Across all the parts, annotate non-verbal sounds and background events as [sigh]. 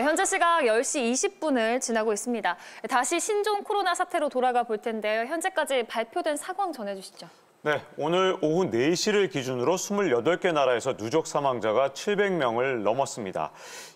네, 현재 시각 10시 20분을 지나고 있습니다. 다시 신종 코로나 사태로 돌아가 볼 텐데요. 현재까지 발표된 상황 전해주시죠. 네, 오늘 오후 4시를 기준으로 28개 나라에서 누적 사망자가 700명을 넘었습니다.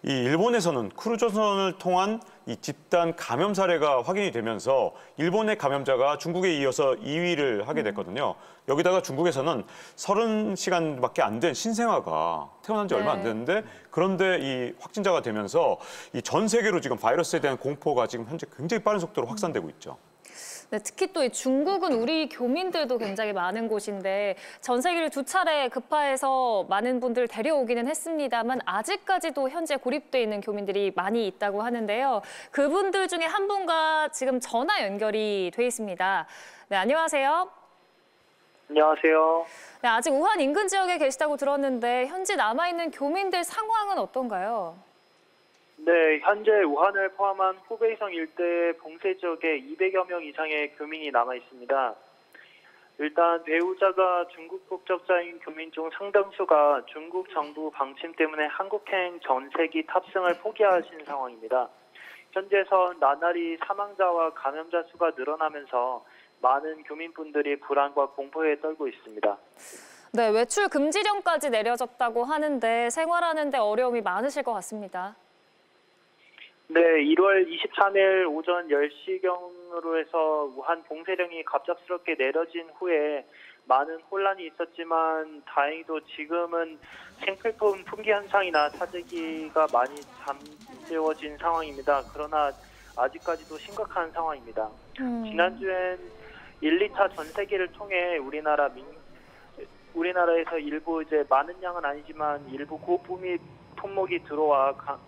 이 일본에서는 크루즈선을 통한 이 집단 감염 사례가 확인이 되면서 일본의 감염자가 중국에 이어서 2위를 하게 됐거든요. 여기다가 중국에서는 30시간밖에 안 된 신생아가 태어난 지 얼마 안 네. 됐는데 그런데 이 확진자가 되면서 이 전 세계로 지금 바이러스에 대한 공포가 지금 현재 굉장히 빠른 속도로 확산되고 있죠. 네, 특히 또이 중국은 우리 교민들도 굉장히 많은 곳인데 전 세계를 두 차례 급파해서 많은 분들 데려오기는 했습니다만 아직까지도 현재 고립돼 있는 교민들이 많이 있다고 하는데요. 그분들 중에 한 분과 지금 전화 연결이 돼 있습니다. 네, 안녕하세요. 안녕하세요. 네, 아직 우한 인근 지역에 계시다고 들었는데 현재 남아있는 교민들 상황은 어떤가요? 네, 현재 우한을 포함한 후베이성 일대 봉쇄 지역에 200여 명 이상의 교민이 남아 있습니다. 일단 배우자가 중국 국적자인 교민 중 상당수가 중국 정부 방침 때문에 한국행 전세기 탑승을 포기하신 상황입니다. 현재선 나날이 사망자와 감염자 수가 늘어나면서 많은 교민분들이 불안과 공포에 떨고 있습니다. 네, 외출 금지령까지 내려졌다고 하는데 생활하는데 어려움이 많으실 것 같습니다. 네, 1월 23일 오전 10시경으로 해서 우한 봉쇄령이 갑작스럽게 내려진 후에 많은 혼란이 있었지만 다행히도 지금은 생필품 품귀 현상이나 사재기가 많이 잠재워진 상황입니다. 그러나 아직까지도 심각한 상황입니다. 음. 지난주엔 1, 2차 전세기를 통해 우리나라 민 우리나라에서 일부 이제 많은 양은 아니지만 일부 고품위 품목이 들어와 가-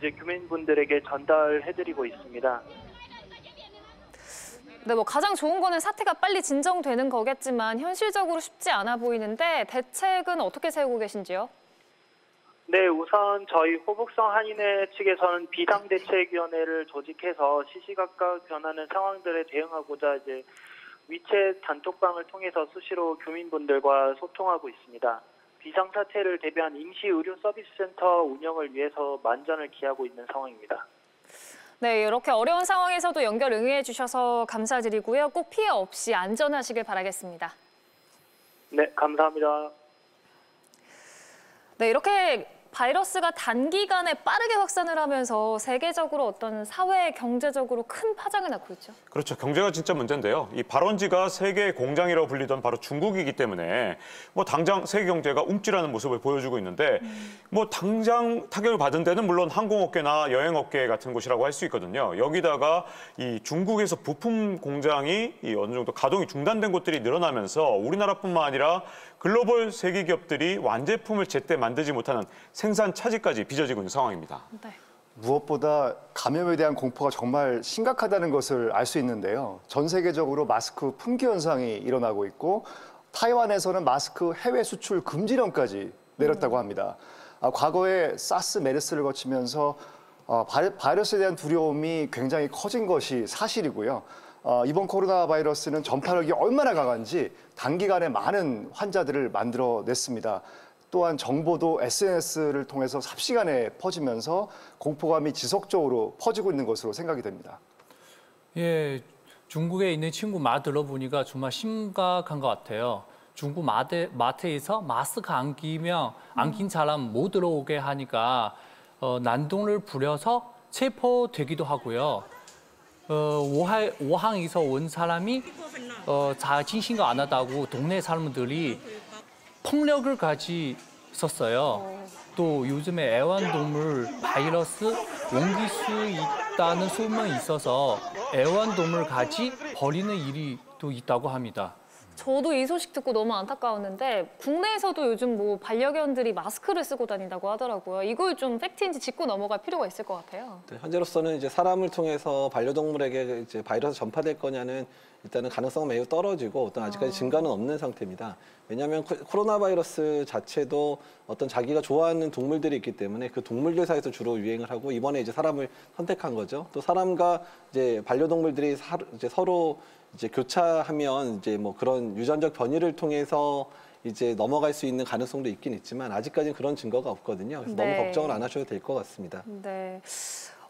이제 교민분들에게 전달해드리고 있습니다. 네, 뭐 가장 좋은 거는 사태가 빨리 진정되는 거겠지만 현실적으로 쉽지 않아 보이는데 대책은 어떻게 세우고 계신지요? 네, 우선 저희 호북성 한인회 측에서는 비상대책위원회를 조직해서 시시각각 변하는 상황들에 대응하고자 이제 위챗 단톡방을 통해서 수시로 교민분들과 소통하고 있습니다. 비상사태를 대비한 임시 의료 서비스 센터 운영을 위해서 만전을 기하고 있는 상황입니다. 네, 이렇게 어려운 상황에서도 연결 응해 주셔서 감사드리고요. 꼭 피해 없이 안전하시길 바라겠습니다. 네, 감사합니다. 네, 이렇게 바이러스가 단기간에 빠르게 확산을 하면서 세계적으로 어떤 사회 경제적으로 큰 파장을 낳고 있죠. 그렇죠. 경제가 진짜 문제인데요. 이 발원지가 세계 공장이라고 불리던 바로 중국이기 때문에 뭐 당장 세계 경제가 움찔하는 모습을 보여주고 있는데 뭐 당장 타격을 받은 데는 물론 항공업계나 여행업계 같은 곳이라고 할 수 있거든요. 여기다가 이 중국에서 부품 공장이 이 어느 정도 가동이 중단된 곳들이 늘어나면서 우리나라뿐만 아니라 글로벌 세계 기업들이 완제품을 제때 만들지 못하는 생산 차질까지 빚어지고 있는 상황입니다. 네. 무엇보다 감염에 대한 공포가 정말 심각하다는 것을 알 수 있는데요. 전 세계적으로 마스크 품귀 현상이 일어나고 있고 타이완에서는 마스크 해외 수출 금지령까지 내렸다고 합니다. 아, 과거에 사스 메르스를 거치면서 어, 바이- 바이러스에 대한 두려움이 굉장히 커진 것이 사실이고요. 어, 이번 코로나 바이러스는 전파력이 얼마나 강한지 단기간에 많은 환자들을 만들어냈습니다. 또한 정보도 SNS를 통해서 삽시간에 퍼지면서 공포감이 지속적으로 퍼지고 있는 것으로 생각이 됩니다. 예, 중국에 있는 친구 말 들어보니까 정말 심각한 것 같아요. 중국 마트, 마트에서 마스크 안 끼면 안 낀 사람 못 들어오게 하니까 어, 난동을 부려서 체포되기도 하고요. 어, 오하, 오항에서 온 사람이 어, 자진 신고 안 하다고 동네 사람들이 폭력을 가지 있었어요. 또 요즘에 애완동물 바이러스 옮길 수 있다는 소문이 있어서 애완동물 가지 버리는 일이 또 있다고 합니다. 저도 이 소식 듣고 너무 안타까웠는데 국내에서도 요즘 뭐 반려견들이 마스크를 쓰고 다닌다고 하더라고요. 이걸 좀 팩트인지 짚고 넘어갈 필요가 있을 것 같아요. 네, 현재로서는 이제 사람을 통해서 반려동물에게 이제 바이러스 전파될 거냐는 일단은 가능성은 매우 떨어지고 어떤 아직까지 증가는 없는 상태입니다. 왜냐하면 코- 코로나 바이러스 자체도 어떤 자기가 좋아하는 동물들이 있기 때문에 그 동물들 사이에서 주로 유행을 하고 이번에 이제 사람을 선택한 거죠. 또 사람과 이제 반려동물들이 사, 이제 서로 이제 교차하면 이제 뭐 그런 유전적 변이를 통해서 이제 넘어갈 수 있는 가능성도 있긴 있지만 아직까지는 그런 증거가 없거든요. 그래서 네. 너무 걱정을 안 하셔도 될 것 같습니다. 네.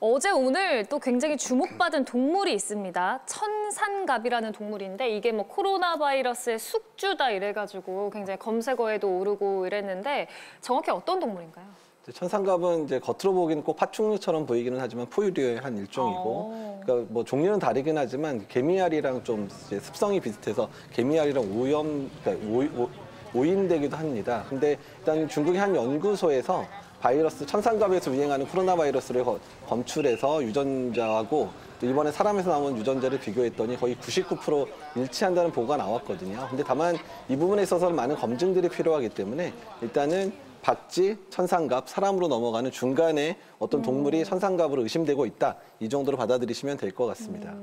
어제 오늘 또 굉장히 주목받은 동물이 있습니다. 천산갑이라는 동물인데 이게 뭐 코로나 바이러스의 숙주다 이래가지고 굉장히 검색어에도 오르고 이랬는데 정확히 어떤 동물인가요? 천상갑은 이제 겉으로 보기는 꼭 파충류처럼 보이기는 하지만 포유류의 한 일종이고, 어. 그러니까 뭐 종류는 다르긴 하지만 개미알이랑 좀 습성이 비슷해서 개미알이랑 오염, 그러니까 오, 오, 인되기도 합니다. 근데 일단 중국의 한 연구소에서 바이러스 천상갑에서 유행하는 코로나 바이러스를 거- 검출해서 유전자하고 또 이번에 사람에서 나온 유전자를 비교했더니 거의 99% 일치한다는 보고가 나왔거든요. 근데 다만 이 부분에 있어서는 많은 검증들이 필요하기 때문에 일단은 박쥐, 천상갑, 사람으로 넘어가는 중간에 어떤 동물이 천상갑으로 의심되고 있다. 이 정도로 받아들이시면 될 것 같습니다.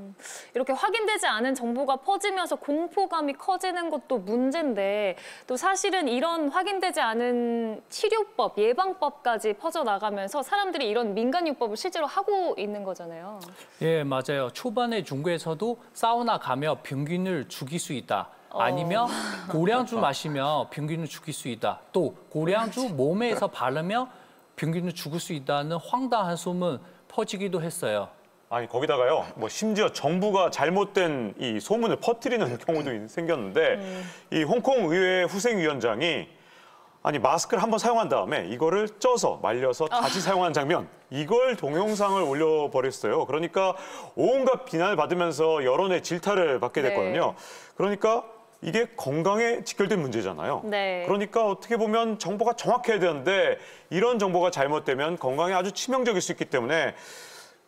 이렇게 확인되지 않은 정보가 퍼지면서 공포감이 커지는 것도 문제인데 또 사실은 이런 확인되지 않은 치료법, 예방법까지 퍼져나가면서 사람들이 이런 민간요법을 실제로 하고 있는 거잖아요. 예, 맞아요. 초반에 중국에서도 사우나 가며 병균을 죽일 수 있다. 아니면 [laughs] 고량주 마시며 병균을 죽일 수 있다. 또 고량주 몸에서 바르며 병균을 죽일 수 있다는 황당한 소문 퍼지기도 했어요. 아니 거기다가요 뭐 심지어 정부가 잘못된 이 소문을 퍼뜨리는 [laughs] 경우도 생겼는데 이 홍콩 의회 후생 위원장이 아니 마스크를 한번 사용한 다음에 이거를 쪄서 말려서 다시 사용하는 장면 이걸 동영상을 올려버렸어요. 그러니까 온갖 비난을 받으면서 여론의 질타를 받게 네. 됐거든요. 그러니까 이게 건강에 직결된 문제잖아요. 네. 그러니까 어떻게 보면 정보가 정확해야 되는데 이런 정보가 잘못되면 건강에 아주 치명적일 수 있기 때문에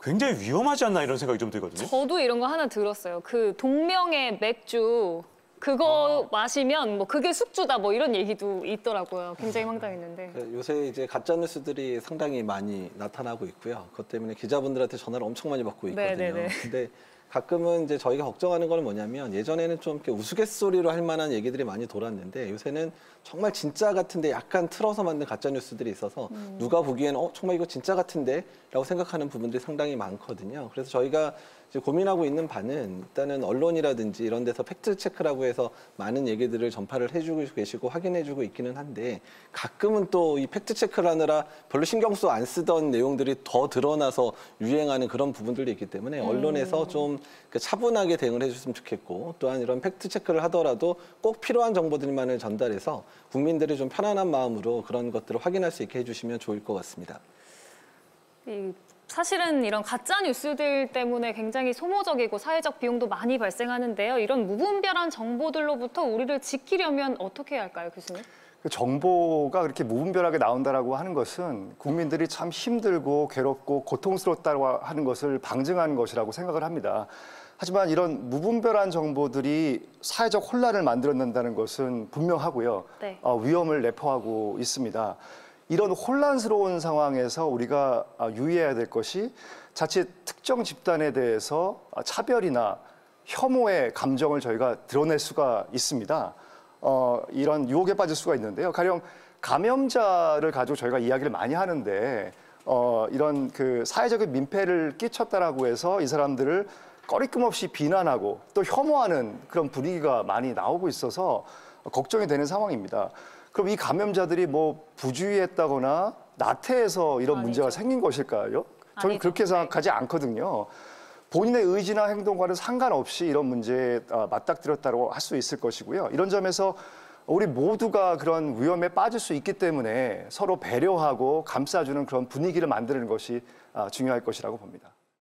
굉장히 위험하지 않나 이런 생각이 좀 들거든요. 저도 이런 거 하나 들었어요. 그 동명의 맥주 그거 마시면 뭐 그게 숙주다 뭐 이런 얘기도 있더라고요. 굉장히 황당했는데. 그 요새 이제 가짜 뉴스들이 상당히 많이 나타나고 있고요. 그것 때문에 기자분들한테 전화를 엄청 많이 받고 있거든요. 네네네. 근데 가끔은 이제 저희가 걱정하는 건 뭐냐면 예전에는 좀 이렇게 우스갯소리로 할 만한 얘기들이 많이 돌았는데 요새는 정말 진짜 같은데 약간 틀어서 만든 가짜 뉴스들이 있어서 누가 보기에는 어 정말 이거 진짜 같은데라고 생각하는 부분들이 상당히 많거든요. 그래서 저희가 고민하고 있는 바는 일단은 언론이라든지 이런 데서 팩트 체크라고 해서 많은 얘기들을 전파를 해주고 계시고 확인해주고 있기는 한데 가끔은 또 이 팩트 체크를 하느라 별로 신경 써 안 쓰던 내용들이 더 드러나서 유행하는 그런 부분들도 있기 때문에 언론에서 좀그 차분하게 대응을 해줬으면 좋겠고 또한 이런 팩트 체크를 하더라도 꼭 필요한 정보들만을 전달해서 국민들이 좀 편안한 마음으로 그런 것들을 확인할 수 있게 해주시면 좋을 것 같습니다. 이 사실은 이런 가짜 뉴스들 때문에 굉장히 소모적이고 사회적 비용도 많이 발생하는데요. 이런 무분별한 정보들로부터 우리를 지키려면 어떻게 해야 할까요, 교수님? 그 정보가 그렇게 무분별하게 나온다라고 하는 것은 국민들이 참 힘들고 괴롭고 고통스럽다고 하는 것을 방증하는 것이라고 생각을 합니다. 하지만 이런 무분별한 정보들이 사회적 혼란을 만들어낸다는 것은 분명하고요. 네. 어, 위험을 내포하고 있습니다. 이런 혼란스러운 상황에서 우리가 아, 유의해야 될 것이 자칫 특정 집단에 대해서 아, 차별이나 혐오의 감정을 저희가 드러낼 수가 있습니다. 어, 이런 유혹에 빠질 수가 있는데요. 가령 감염자를 가지고 저희가 이야기를 많이 하는데 어, 이런 그 사회적인 민폐를 끼쳤다라고 해서 이 사람들을 꺼리낌 없이 비난하고 또 혐오하는 그런 분위기가 많이 나오고 있어서 걱정이 되는 상황입니다. 그럼 이 감염자들이 뭐 부주의했다거나 나태해서 이런 문제가 아니죠. 생긴 것일까요? 저는 아니죠. 그렇게 생각하지 않거든요. 본인의 의지나 행동과는 상관없이 이런 문제에 어, 맞닥뜨렸다고 할 수 있을 것이고요. 이런 점에서 우리 모두가 그런 위험에 빠질 수 있기 때문에 서로 배려하고 감싸주는 그런 분위기를 만드는 것이 아, 중요할 것이라고 봅니다.